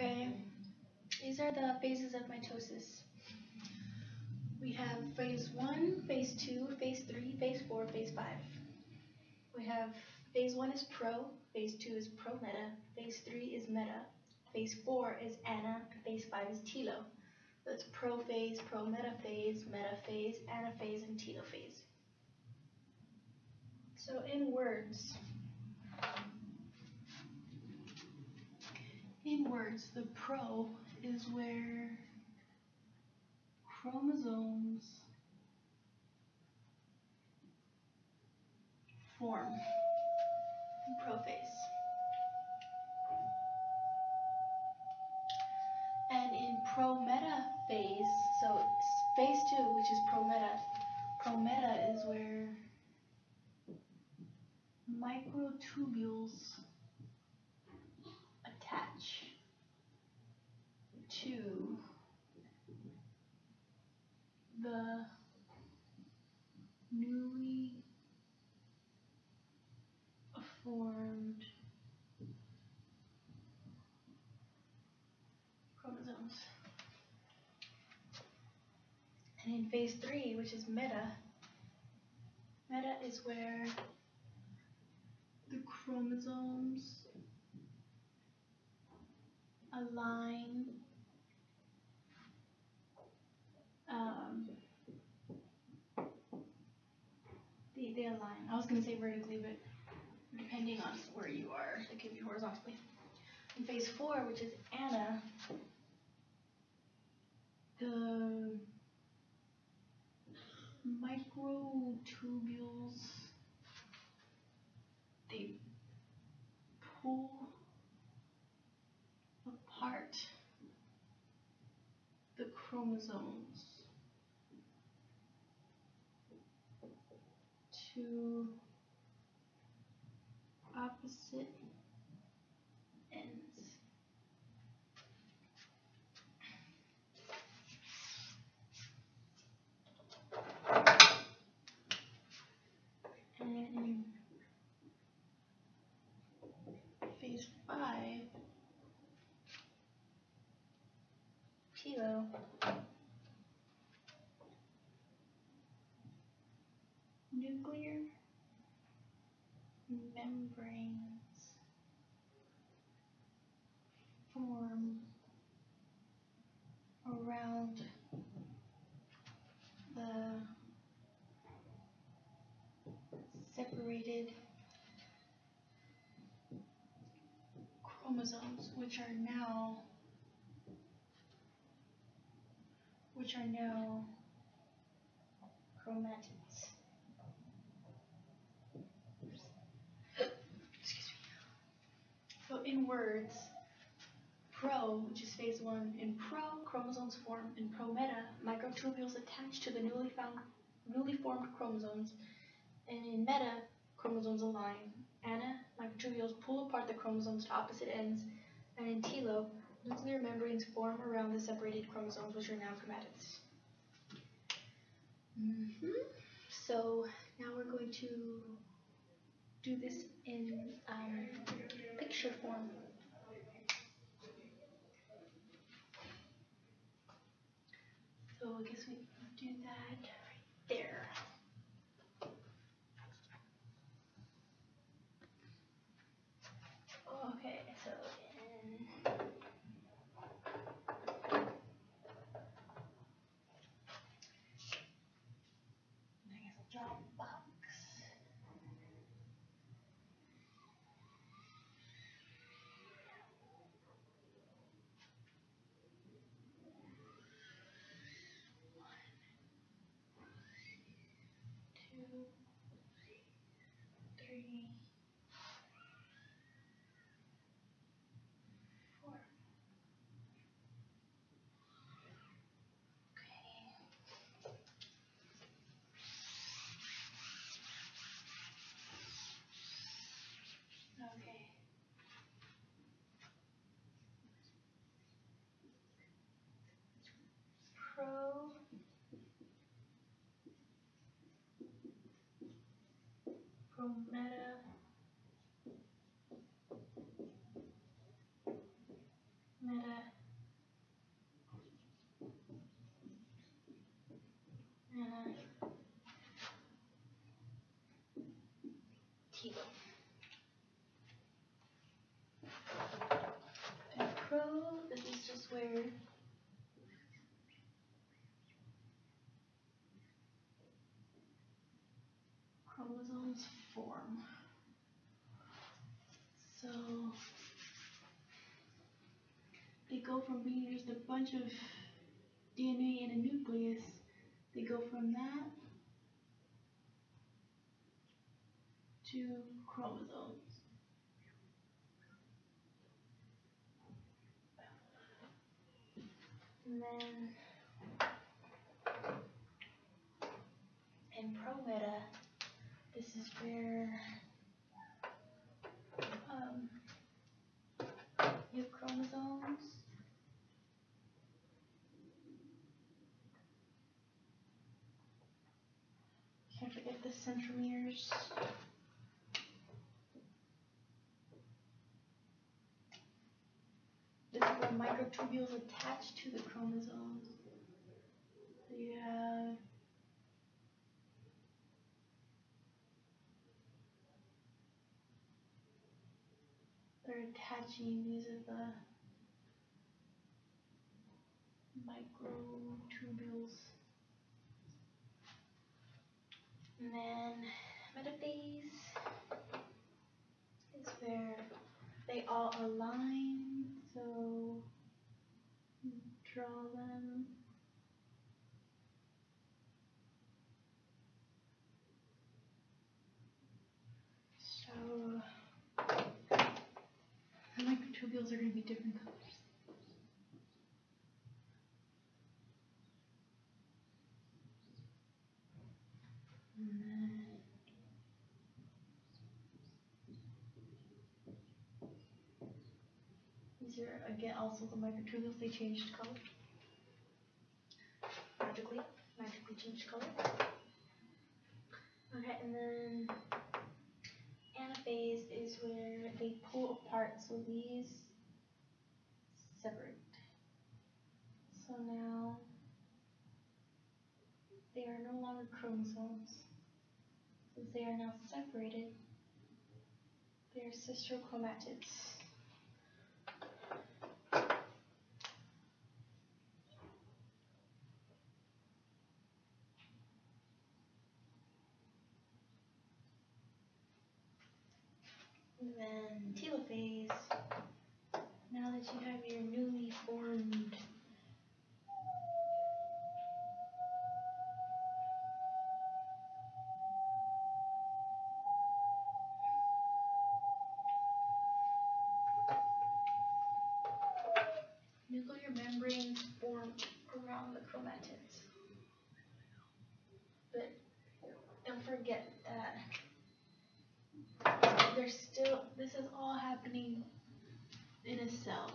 Okay, these are the phases of mitosis. We have phase 1, phase 2, phase 3, phase 4, phase 5. We have phase 1 is pro, phase 2 is pro-meta, phase 3 is meta, phase 4 is ana, phase 5 is telo. That's prophase, pro-metaphase, metaphase, anaphase, and telophase. So in words, in words, the pro is where chromosomes form in prophase. And in pro-meta phase, so phase two, which is pro-meta, pro-meta is where microtubules attach to the newly formed chromosomes. And in phase three, which is meta, meta is where the chromosomes align um, I was gonna say vertically, but depending on where you are, it could be horizontally. In phase four, which is ana, the microtubules they pull apart the chromosomes to opposite ends. And phase five, telo, nuclear membranes form around the separated chromosomes which are now which are now chromatids. So in words, pro, which is phase one, in pro, chromosomes form, in pro-meta, microtubules attach to the newly found newly formed chromosomes, and in meta, chromosomes align. Ana, microtubules pull apart the chromosomes to opposite ends, and in telo, nuclear membranes form around the separated chromosomes, which are now chromatids. hmm So now we're going to do this in um, picture form. So I guess we do that right there. Okay, so in I guess a Dropbox. Two, three, four. Okay. Okay. Pro. Prometa. kilo. And pro, this is just where form. So they go from being just a bunch of DNA in a nucleus, they go from that to chromosomes. And then in prometa, is where um, you have chromosomes. Can't forget the centromeres. This is where microtubules attach to the chromosomes. So you have they're attaching these are the microtubules. And then metaphase is where they all align, so draw them. So the microtubules are going to be different colors. And then These are again also the microtubules, they changed color. Magically, magically changed color. Okay, and then anaphase is where they pull apart, so these separate. So now they are no longer chromosomes. Since they are now separated, they are sister chromatids. And telophase. Now that you have your newly formed nuclear membranes form around the chromatids. But don't forget that there's still, this is all happening in a cell.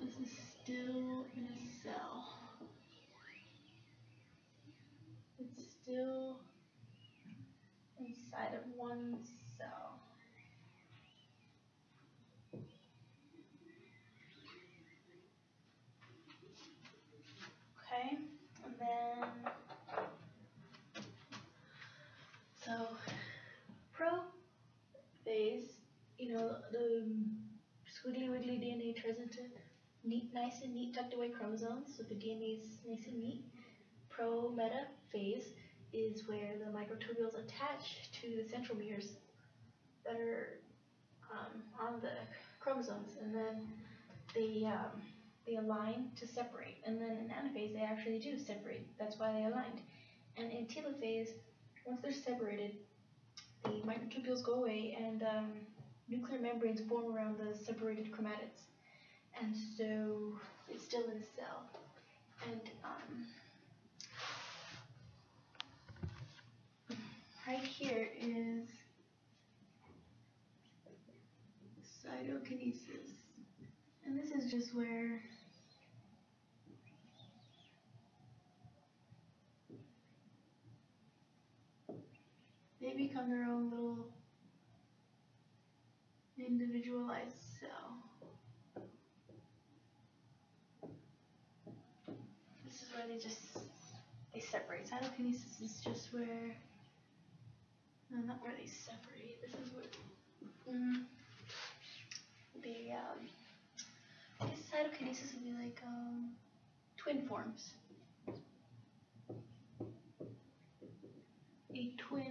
This is still in a cell. It's still inside of one cell. Okay, and then, so, prophase, you know, the squiggly wiggly Turns into neat, nice and neat tucked away chromosomes, so the DNA is nice and neat. Pro meta phase is where the microtubules attach to the centromeres that are um, on the chromosomes, and then they um, they align to separate. And then in anaphase, they actually do separate. That's why they aligned. And in telophase, once they're separated, the microtubules go away and um, nuclear membranes form around the separated chromatids. And so it's still in a cell. And um, right here is cytokinesis. And this is just where they become their own little individualized where they just they separate. Cytokinesis is just where no, not where they separate. This is where mm, the um, I guess cytokinesis would be like um, twin forms. A twin